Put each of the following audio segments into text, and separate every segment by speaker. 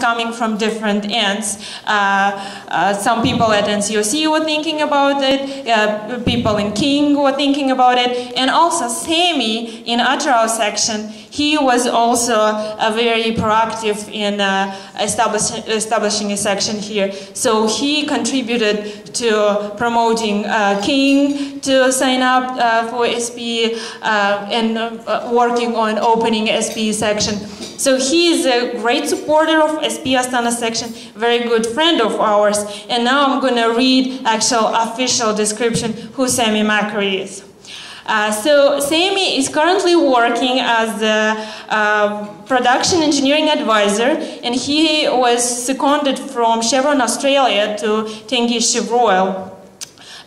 Speaker 1: coming from different ends. Uh, uh, some people at NCOC were thinking about it, uh, people in King were thinking about it, and also Sami in Atyrau section, he was also very proactive in uh, establish, establishing a section here. So he contributed to promoting uh, King to sign up uh, for SPE and working on opening SPE section. So he is a great supporter of SPE Astana section, very good friend of ours. And now I'm going to read actual official description who Sami Macary is. Uh, so Sami is currently working as a uh, production engineering advisor, and he was seconded from Chevron Australia to Tengiz Chevroil.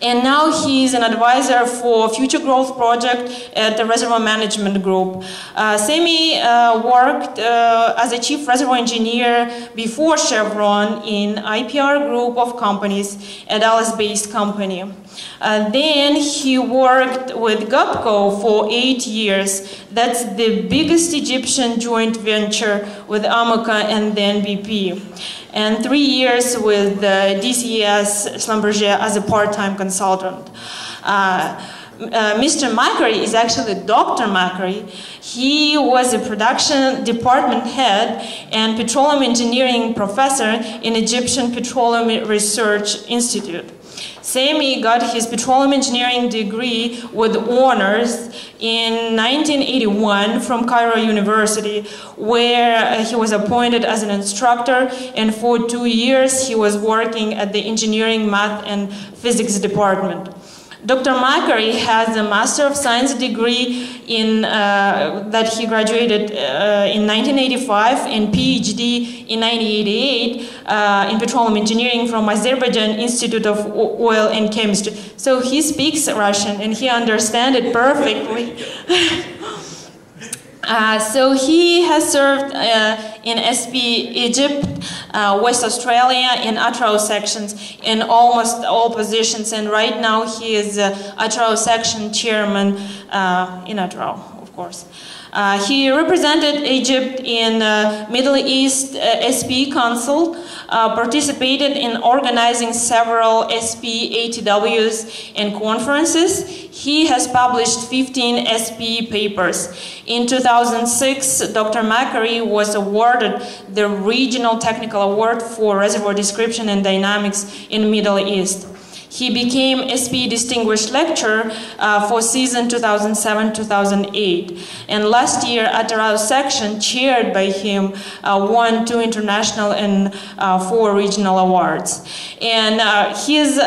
Speaker 1: And now he's an advisor for Future Growth Project at the Reservoir Management Group. Uh, Sami uh, worked uh, as a chief reservoir engineer before Chevron in IPR group of companies, a Dallas-based company. Uh, then he worked with GUPCO for eight years. That's the biggest Egyptian joint venture with Amoco and then BP. And three years with DCS Schlumberger as a part-time consultant. Uh, uh, Mr. Macary is actually Dr. Macary. He was a production department head and petroleum engineering professor in Egyptian Petroleum Research Institute. Sami got his petroleum engineering degree with honors in 1981 from Cairo University, where uh, he was appointed as an instructor, and for two years he was working at the engineering, math, and physics department. Dr. Macary has a Master of Science degree in, uh, that he graduated uh, in 1985 and PhD in 1988 uh, in petroleum engineering from Azerbaijan Institute of Oil and Chemistry. So he speaks Russian and he understands it perfectly. Uh, so he has served uh, in SPE Egypt, uh, West Australia, in Atyrau sections in almost all positions, and right now he is uh, Atyrau section chairman uh, in Atyrau, of course. Uh, he represented Egypt in uh, Middle East uh, SPE Council, uh, participated in organizing several SPE ATWs and conferences. He has published 15 SPE papers. In 2006, Dr. Macary was awarded the Regional Technical Award for Reservoir Description and Dynamics in Middle East. He became SPE Distinguished Lecturer uh, for season 2007-2008. And last year, at the section, chaired by him, uh, won two international and uh, four regional awards. And uh, his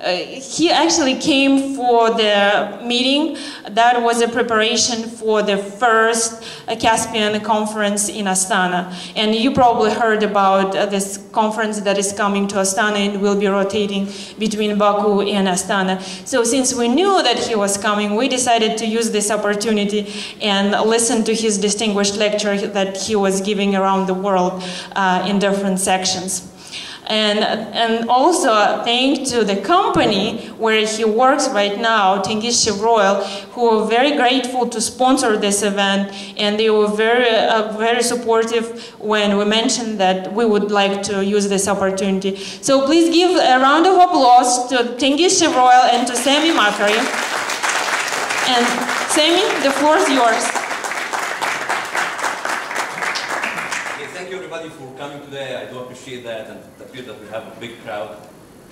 Speaker 1: uh, he actually came for the meeting that was a preparation for the first uh, Caspian conference in Astana. And you probably heard about uh, this conference that is coming to Astana and will be rotating between Baku and Astana. So since we knew that he was coming, we decided to use this opportunity and listen to his distinguished lecture that he was giving around the world uh, in different sections. And, and also thank to the company where he works right now, Tengiz Chevroil, who are very grateful to sponsor this event, and they were very, uh, very supportive when we mentioned that we would like to use this opportunity. So please give a round of applause to Tengiz Chevroil and to Sami Macary. And Sami, the floor is yours.
Speaker 2: Okay, thank you everybody for coming today. I do appreciate that and it appears that we have a big crowd.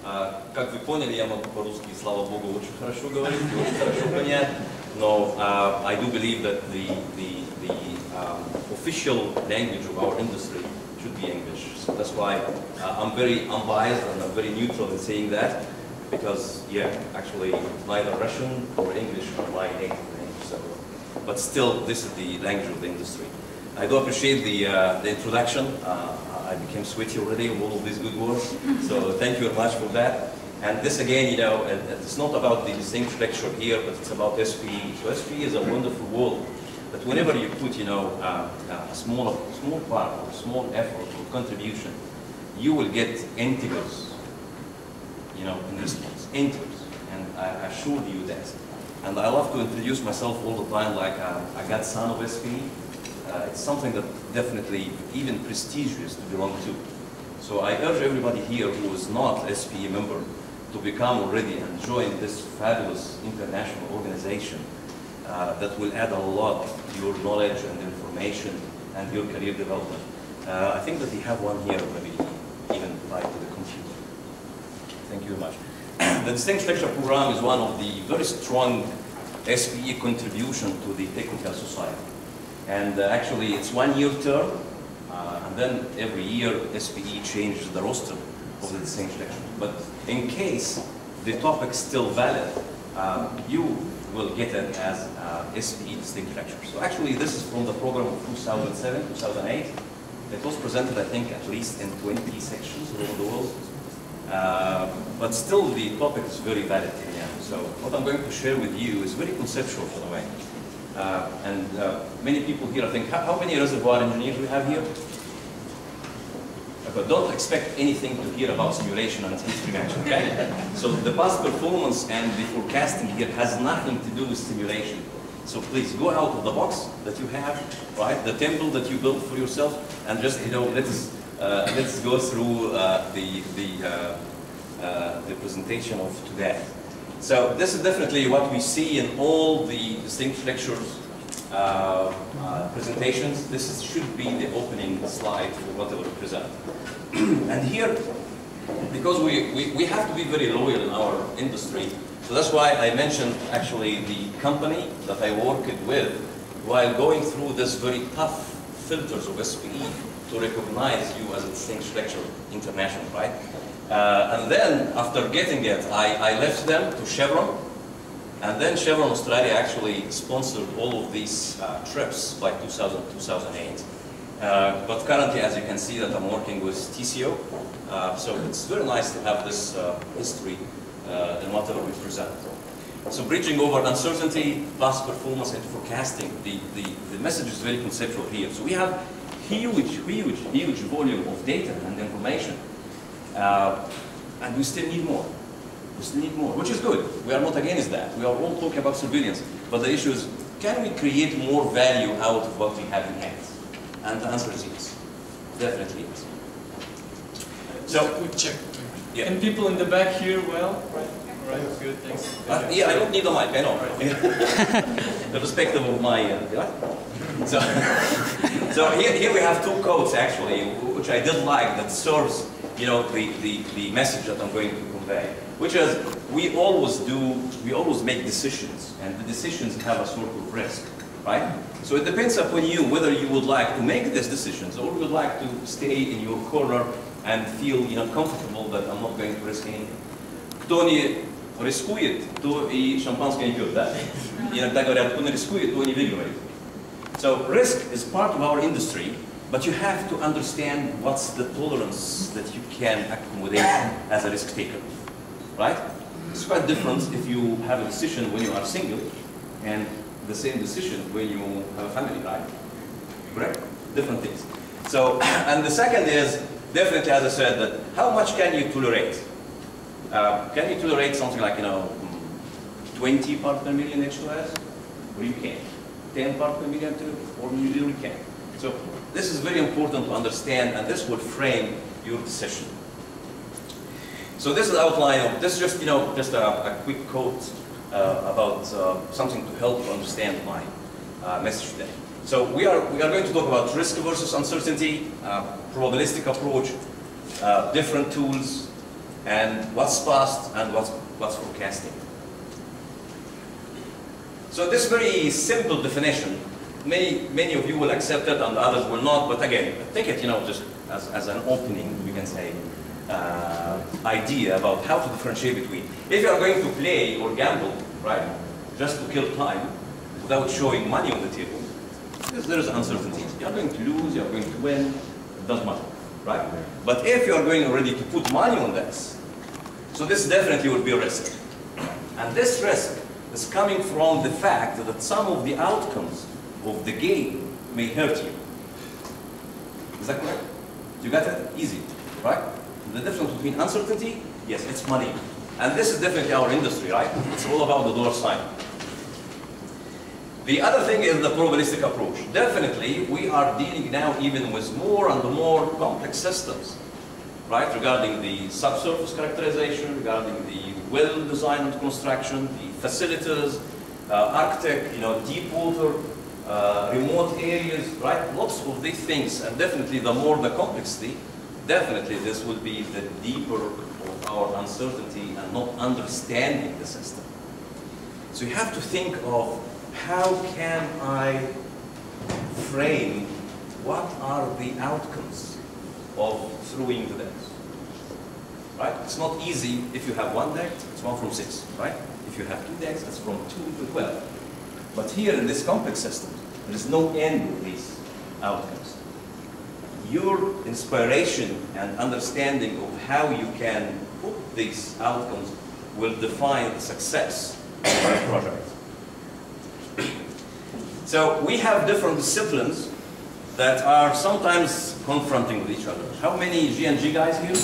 Speaker 2: Uh, как вы поняли, я могу по-русски, слава богу, очень хорошо говорить, очень хорошо понять. Но uh, I do believe that the, the, the um, official language of our industry should be English. So that's why uh, I'm very unbiased and I'm very neutral in saying that. Because, yeah, actually, neither Russian or English are my native language. So, but still, this is the language of the industry. I do appreciate the, uh, the introduction. Uh, I became sweaty already with all of these good words. So thank you very much for that. And this again, you know, it's not about the distinct lecture here, but it's about SPE. So SPE is a wonderful world. But whenever you put, you know, uh, a small, small part or small effort or contribution, you will get integers, you know, in response, integers. And I assure you that. And I love to introduce myself all the time like uh, I got son of SPE, uh, it's something that definitely even prestigious to belong to. So I urge everybody here who is not SPE member to become already and join this fabulous international organization uh, that will add a lot to your knowledge and information and your career development. Uh, I think that we have one here, maybe even right to the computer. Thank you very much. the Distinguished Lecture Program is one of the very strong SPE contribution to the Technical Society. And uh, actually, it's one year term, uh, and then every year SPE changes the roster of the Distinguished Lecture. But in case the topic is still valid, uh, you will get it as uh, SPE Distinguished Lecture. So actually, this is from the program of 2007, 2008. It was presented, I think, at least in 20 sections around the world. Uh, but still, the topic is very valid. Yeah. So what I'm going to share with you is very conceptual, by the way. Uh, and uh, many people here, I think, how, how, many reservoir engineers we have here? But don't expect anything to hear about simulation and matching, okay? so the past performance and the forecasting here has nothing to do with simulation. So please go out of the box that you have, right? The temple that you built for yourself, and just you know let's uh, let's go through uh, the the uh, uh the presentation of today. So this is definitely what we see in all the distinct lectures uh, uh, presentations. This is, should be the opening slide for whatever we present. and here, because we, we, we have to be very loyal in our industry, so that's why I mentioned actually the company that I worked with while going through this very tough filters of SPE to recognize you as a distinguished lecturer international, right? Uh, and then after getting it, I, I left them to Chevron, and then Chevron Australia actually sponsored all of these uh, trips by 2000, 2008. Uh, but currently, as you can see, that I'm working with TCO, uh, so it's very nice to have this uh, history uh, in whatever we present. So bridging over uncertainty, past performance, and forecasting, the, the, the message is very conceptual here. So we have huge, huge, huge volume of data and information, uh, and we still need more. We still need more, which is good. We are not against that. We are all talking about surveillance. But the issue is, can we create more value out of what we have in hand? And the answer is yes. Definitely yes.
Speaker 3: So, quick check. Yeah. Can people in the back hear well? Right. Right, good, thanks.
Speaker 2: Uh, yeah, I don't need a mic, I know. Right. Irrespective of my, uh, yeah. So, so here, here we have two codes actually, which I did like that serves, you know, the, the, the message that I'm going to convey which is we always do, we always make decisions, and the decisions have a sort of risk, right? So it depends upon you whether you would like to make these decisions or you would like to stay in your corner and feel you know, comfortable that I'm not going to risk anything. Кто не рискует, то и шампанское не пьет, да? Иногда говорят, кто не рискует, то не выигрывает. So risk is part of our industry, but you have to understand what's the tolerance that you can accommodate as a risk taker right? It's quite different if you have a decision when you are single and the same decision when you have a family, right? Correct? Different things. So, and the second is definitely, as I said, that how much can you tolerate? Uh, can you tolerate something like, you know, 20 parts per million H2S? Or you can. 10 parts per million? Or you really can. So this is very important to understand and this will frame your decision. So this is outline of, this is just, you know, just a, a quick quote uh, about uh, something to help understand my uh, message today. So we are, we are going to talk about risk versus uncertainty, uh, probabilistic approach, uh, different tools, and what's past and what's, what's forecasting. So this very simple definition, many, many of you will accept it and others will not, but again, take it, you know, just as, as an opening, we can say uh, idea about how to differentiate between. If you are going to play or gamble, right, just to kill time without showing money on the table, there is uncertainty. You are going to lose, you are going to win, it doesn't matter, right? But if you are going already to put money on this, so this definitely would be a risk. And this risk is coming from the fact that some of the outcomes of the game may hurt you. Is that correct? You got it? Easy, right? The difference between uncertainty, yes, it's money. And this is definitely our industry, right? It's all about the dollar sign. The other thing is the probabilistic approach. Definitely, we are dealing now even with more and more complex systems, right? Regarding the subsurface characterization, regarding the well design and construction, the facilities, uh, Arctic, you know, deep water, uh, remote areas, right? Lots of these things, and definitely the more the complexity, definitely this will be the deeper of our uncertainty and not understanding the system. So you have to think of how can I frame what are the outcomes of throwing the decks? Right? It's not easy if you have one deck, it's one from six, right? If you have two decks, it's from two to 12. But here in this complex system, there is no end of these outcomes. Your inspiration and understanding of how you can put these outcomes will define the success of your project. So we have different disciplines that are sometimes confronting with each other. How many G&G guys here?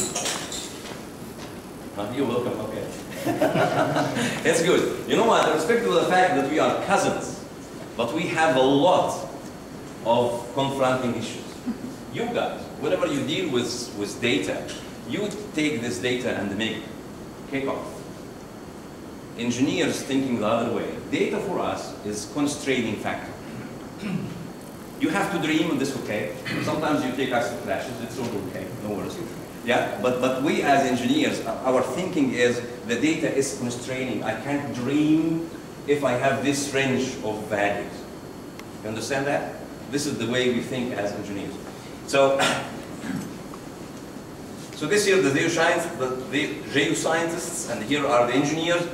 Speaker 2: Uh, you're welcome, okay. That's good. You know what, respect to the fact that we are cousins, but we have a lot of confronting issues. You guys, whenever you deal with, with data, you take this data and make kickoff. Engineers thinking the other way. Data for us is constraining factor. You have to dream and this okay. Sometimes you take acid flashes, it's all okay, no worries. Yeah, but, but we as engineers, uh, our thinking is the data is constraining. I can't dream if I have this range of values. You understand that? This is the way we think as engineers. So, so this here the geoscience, the, the geoscientists, and here are the engineers.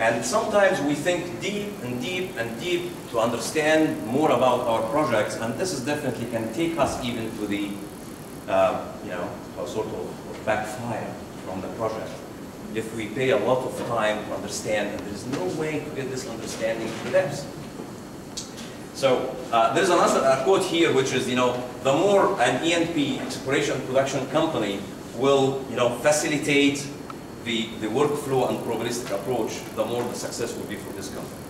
Speaker 2: And sometimes we think deep and deep and deep to understand more about our projects, and this is definitely can take us even to the, uh, you know, sort of backfire from the project. If we pay a lot of time to understand, and there's no way to get this understanding to the depths. So uh, there's another quote here, which is, you know, the more an E&P exploration production company will, you know, facilitate the, the workflow and probabilistic approach, the more the success will be for this company.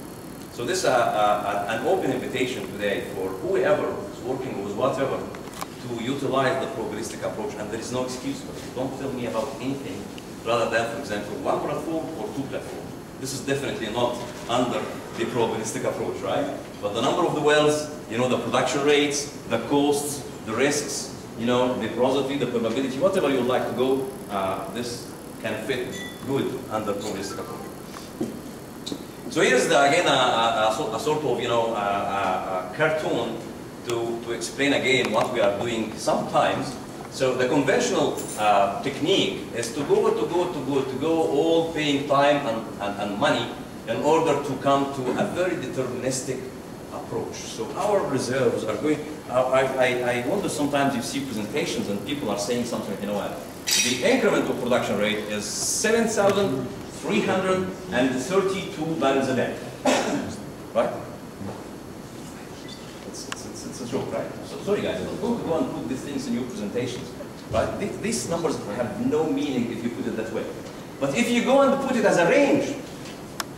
Speaker 2: So this is uh, uh, an open invitation today for whoever is working with whatever to utilize the probabilistic approach, and there is no excuse for it. Don't tell me about anything rather than, for example, one platform or two platforms. This is definitely not under the probabilistic approach, right? But the number of the wells, you know, the production rates, the costs, the risks, you know, the porosity, the permeability, whatever you would like to go, uh, this can fit good under probabilistic approach. So here's the, again a, a, a, sort of you know a, cartoon to, to explain again what we are doing sometimes. So the conventional uh, technique is to go, to go, to go, to go, all paying time and, and, and money in order to come to a very deterministic approach. So our reserves are going, I, I, I wonder sometimes you see presentations and people are saying something, you know the incremental production rate is 7,332 barrels a day. Right? It's, it's, it's, a joke, right? So, sorry guys, don't go and put these things in your presentations. Right? These, these numbers have no meaning if you put it that way. But if you go and put it as a range,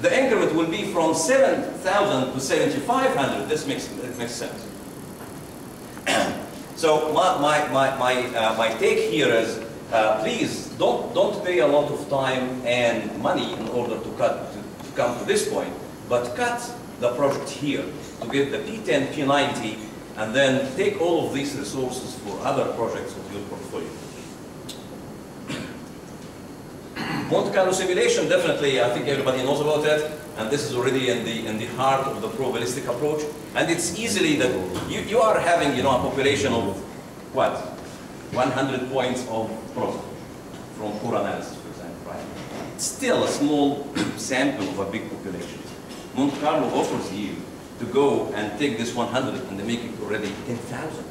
Speaker 2: the increment will be from 7,000 to 7,500. This makes, it makes sense. so my, my, my, my, uh, my take here is uh, please don't, don't pay a lot of time and money in order to, cut, to, to come to this point, but cut the project here to get the P10, P90, and then take all of these resources for other projects of your portfolio. Monte Carlo simulation, definitely, I think everybody knows about it, and this is already in the, in the heart of the probabilistic approach, and it's easily that you, you are having, you know, a population of, what, 100 points of probability from poor analysis, for example, right? It's still a small sample of a big population. Monte Carlo offers you to go and take this 100 and make it already 10,000,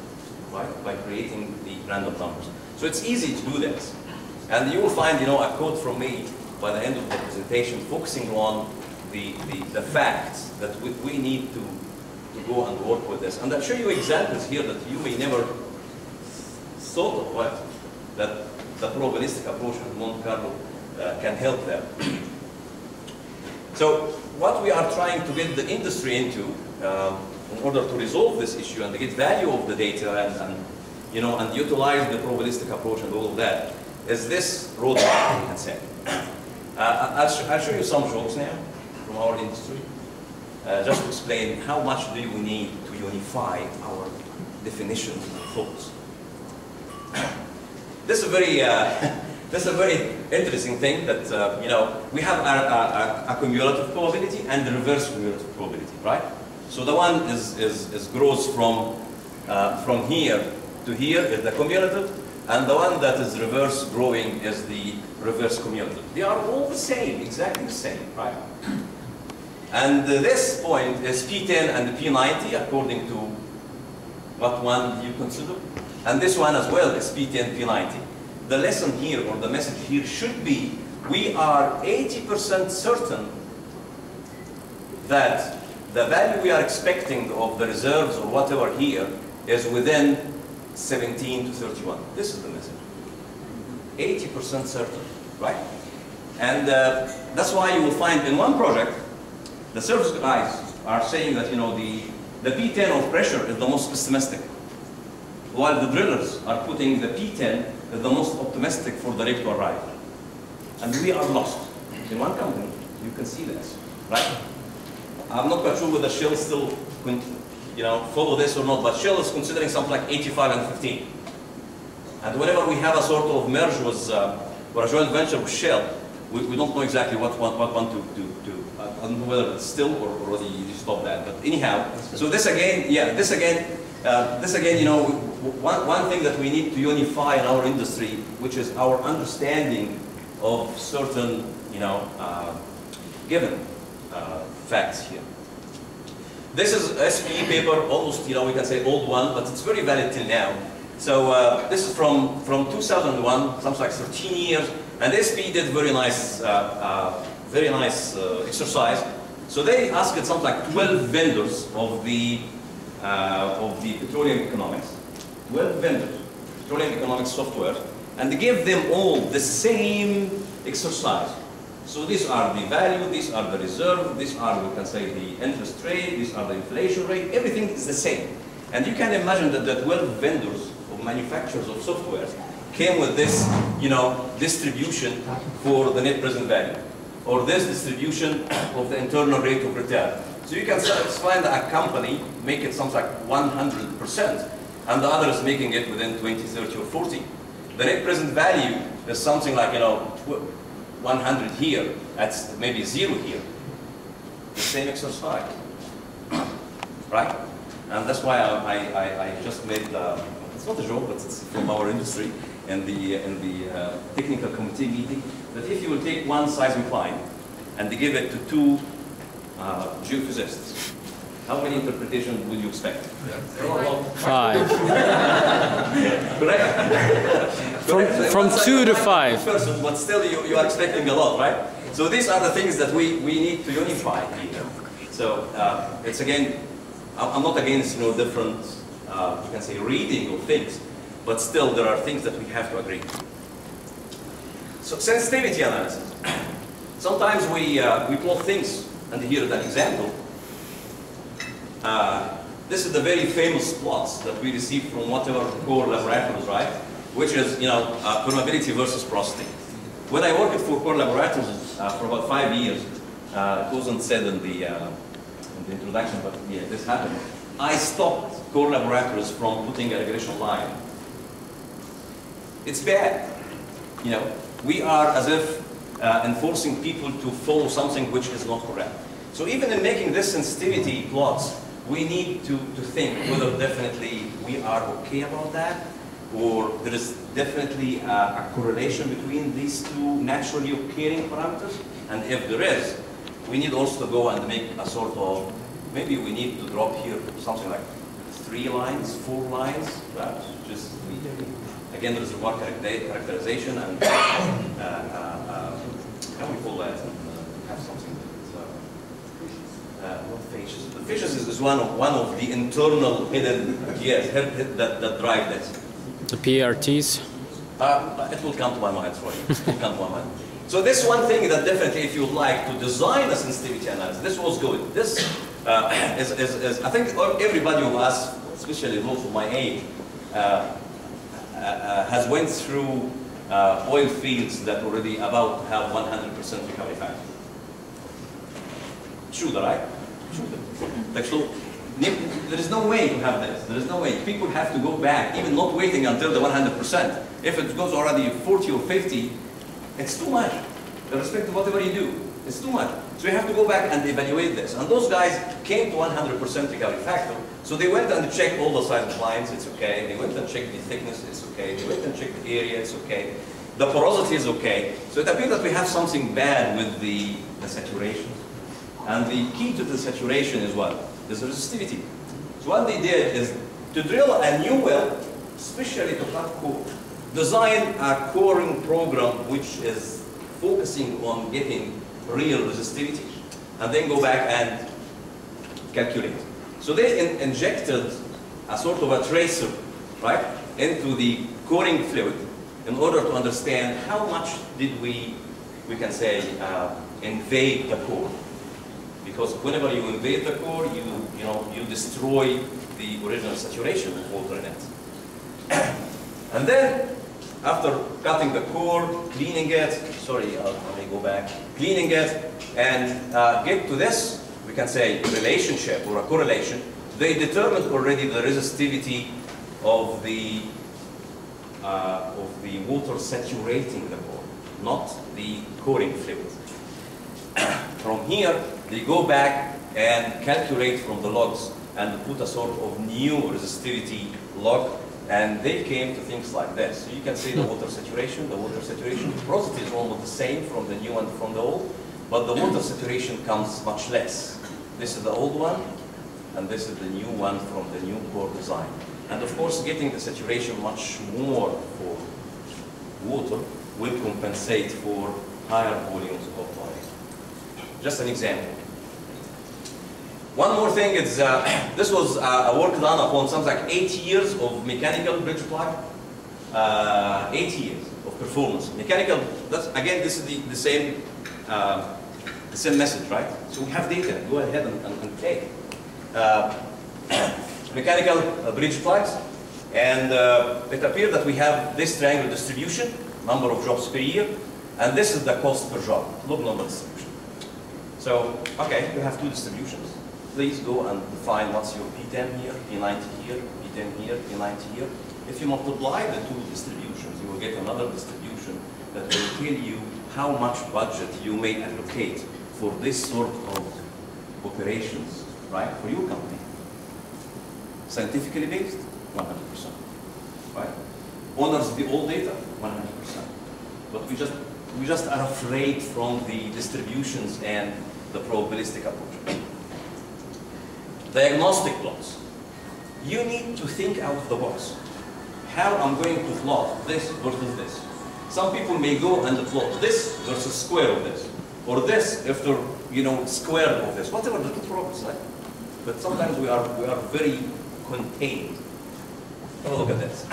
Speaker 2: right? By creating the random numbers. So it's easy to do this. And you will find, you know, a quote from me by the end of the presentation focusing on the, the, the facts that we, we need to, to go and work with this. And I'll show you examples here that you may never thought of what that the probabilistic approach of Monte Carlo uh, can help them. So what we are trying to get the industry into um, in order to resolve this issue and to get value of the data and, and, you know, and utilize the probabilistic approach and all of that is this roadmap, you can say. Uh, I'll, sh I'll, show you some jokes now from our industry, uh, just to explain how much do we need to unify our definitions and thoughts. This is a very, uh, this is a very interesting thing that, uh, you know, we have a, a, a, cumulative probability and the reverse cumulative probability, right? So the one is, is, is grows from, uh, from here to here is the cumulative, and the one that is reverse growing is the reverse cumulative. They are all the same, exactly the same, right? And this point is P10 and P90 according to what one you consider. And this one as well is P10, P90. The lesson here or the message here should be we are 80% certain that the value we are expecting of the reserves or whatever here is within 17 to 31. This is the message. 80% certain, right? And uh, that's why you will find in one project, the service guys are saying that, you know, the, the P10 of pressure is the most pessimistic, while the drillers are putting the P10 as the most optimistic for the rig to arrive. And we are lost. In one company, you can see this, right? I'm not quite sure whether Shell still you know, follow this or not, but Shell is considering something like 85 and 15. And whenever we have a sort of merge with, uh, or a joint venture with Shell, we, we don't know exactly what what, what one to, do. I don't know whether it's still or already you stop that. But anyhow, so this again, yeah, this again, uh, this again, you know, one, one thing that we need to unify in our industry, which is our understanding of certain, you know, uh, given uh, facts here. This is SPE paper, almost, you know, we can say old one, but it's very valid till now. So uh, this is from, from 2001, something like 13 years, and SPE did very nice, uh, uh, very nice uh, exercise. So they asked something like 12 vendors of the, of the petroleum economics, 12 vendors, petroleum economic software, and they gave them all the same exercise. So these are the value, these are the reserve, these are, we can say, the interest rate, these are the inflation rate, everything is the same. And you can imagine that the 12 vendors or manufacturers of software came with this, you know, distribution for the net present value, or this distribution of the internal rate of return. So you can find a company make it something like 100%, and the other is making it within 20, 30, or 40. The net present value is something like, you know, 100 here, that's maybe zero here. The same exercise, right? And that's why I, I, I just made, uh, it's not a joke, but it's from our industry and the, in the uh, technical committee meeting, that if you will take one seismic line and give it to two uh, geophysicists, how many interpretations would you expect?
Speaker 4: Five. from, from two to five.
Speaker 2: Person, but still you, you are expecting a lot, right? So these are the things that we, we need to unify here. So uh, it's again, I'm not against you know different, uh, you can say reading of things, but still there are things that we have to agree. So sensitivity analysis. Sometimes we, uh, we plot things, and here is an example. Uh, this is the very famous plots that we received from whatever core laboratories, right? Which is, you know, uh, permeability versus porosity. When I worked for core laboratories uh, for about five years, uh, it wasn't said in the, uh, in the introduction, but yeah, this happened. I stopped core laboratories from putting a regression line. It's bad. You know, we are as if uh, enforcing people to follow something which is not correct. So even in making this sensitivity plots, we need to, to think whether definitely we are okay about that or there is definitely a, a, correlation between these two naturally occurring parameters. And if there is, we need also to go and make a sort of, maybe we need to drop here something like three lines, four lines, perhaps, just, again, there's a more characterization and, uh, uh, uh, we call that, uh, have something uh, fishes? The fishes is, is one of one of the internal hidden yes that that drive this.
Speaker 4: The PRTs.
Speaker 2: Uh, it will come to my mind, sorry. It will come to my mind. So this one thing that definitely, if you would like to design a sensitivity analysis, this was good. This uh, is, is, is, I think everybody of us, especially those of my age, uh, uh, uh has went through uh, oil fields that already about have 100% recovery factor. True, right? True. Like, so, there is no way to have this. There is no way. People have to go back, even not waiting until the 100%. If it goes already 40 or 50, it's too much. In Respect to whatever you do, it's too much. So you have to go back and evaluate this. And those guys came to 100% recovery factor. So they went and checked all the size of lines, it's okay. They went and checked the thickness, it's okay. They went and checked the area, it's okay. The porosity is okay. So it appears that we have something bad with the, the saturation. And the key to the saturation is what? Is resistivity. So what they did is to drill a new well, especially to cut core, design a coring program which is focusing on getting real resistivity, and then go back and calculate. So they in injected a sort of a tracer, right, into the coring fluid in order to understand how much did we, we can say, uh, invade the core. Because whenever you invade the core, you, you, know, you destroy the original saturation of water in it. and then, after cutting the core, cleaning it, sorry, uh, let me go back, cleaning it, and uh, get to this, we can say, relationship or a correlation, they determined already the resistivity of the uh, of the water saturating the core, not the coring fluid. from here, they go back and calculate from the logs and put a sort of new resistivity log and they came to things like this. So you can see the water saturation, the water saturation porosity is almost the same from the new and from the old, but the water saturation comes much less. This is the old one, and this is the new one from the new core design. And of course, getting the saturation much more for water will compensate for higher volumes of oil. Just an example. One more thing is, uh, this was uh, a work done upon something like eight years of mechanical bridge plug. Uh, eight years of performance. Mechanical, that's, again, this is the, the same uh, the same message, right? So we have data, go ahead and, and, and take. Uh, mechanical uh, bridge plugs, and it appears that we have this triangle distribution, number of jobs per year, and this is the cost per job, lognormal distribution. So, okay, you have two distributions. Please go and define what's your P10 here, P90 here, P10 here, P90 here. If you multiply the two distributions, you will get another distribution that will tell you how much budget you may allocate for this sort of operations, right, for your company. Scientifically based, 100%. Right? Honors the old data, 100%. But we just, we just are afraid from the distributions and the probabilistic approach. Diagnostic plots. You need to think out of the box. How I'm going to plot this versus this. Some people may go and plot this versus square of this. Or this after, you know, square of this. Whatever the problems, right? But sometimes we are, we are very contained. Have a look at this.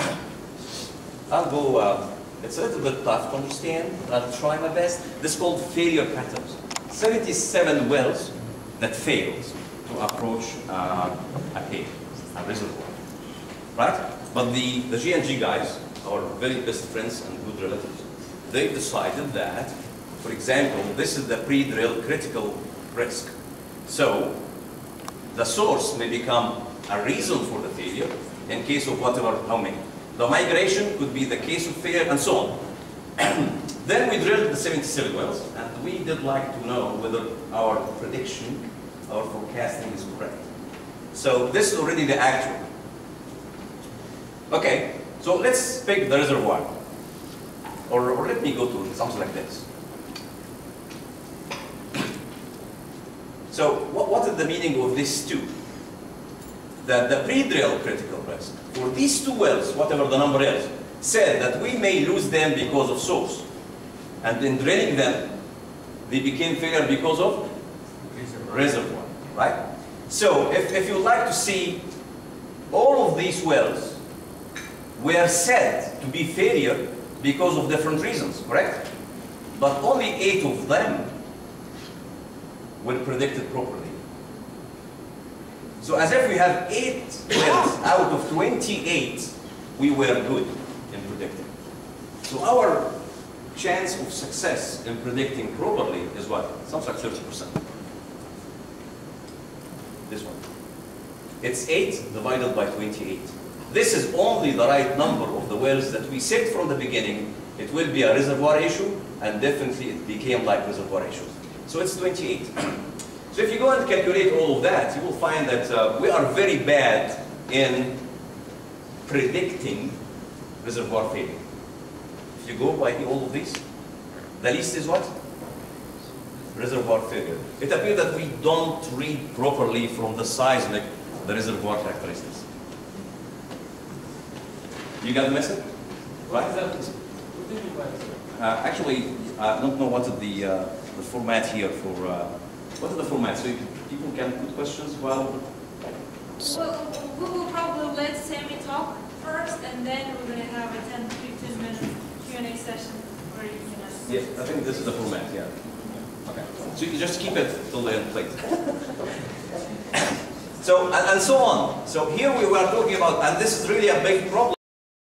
Speaker 2: I'll go, uh, it's a little bit tough to understand. But I'll try my best. This is called failure patterns. 77 wells that failed to approach uh, a cave, a reservoir. Right? But the, the G&G guys, our very best friends and good relatives, they decided that, for example, this is the pre-drill critical risk. So, the source may become a reason for the failure in case of whatever, how many. The migration could be the case of failure and so on. then we drilled the 77 wells and we did like to know whether our prediction, our forecasting is correct. So this is already the actual. Okay, so let's pick the reservoir. Or, or let me go to something like this. So what, what is the meaning of these two? that the pre-drill critical risk for these two wells, whatever the number is, said that we may lose them because of source. And in drilling them, they became failure because of reservoir, right? So if, if you'd like to see all of these wells were said to be failure because of different reasons, correct? But only eight of them were predicted properly. So as if we have eight wells out of 28, we were good in predicting. So our chance of success in predicting properly is what? Something like 30%. This one. It's 8 divided by 28. This is only the right number of the wells that we said from the beginning. It will be a reservoir issue, and definitely it became like reservoir issues. So it's 28. So if you go and calculate all of that, you will find that uh, we are very bad in predicting reservoir failure. If you go by all of these, the least is what? Reservoir failure. It appears that we don't read properly from the seismic the reservoir characteristics. You got the message? Right?
Speaker 3: What do you mean by that?
Speaker 2: Uh, actually, I don't know what is the, uh, the format here for, uh, what is the format? So people can put questions while,
Speaker 5: Well, we will probably let Sammy talk first, and then we're gonna have a 10, 15 minute Q and A session where you can ask.
Speaker 2: yes, I think this is the format, yeah. Okay. So you just keep it till the end, please. So, and, and so on. So here we were talking about, and this is really a big problem.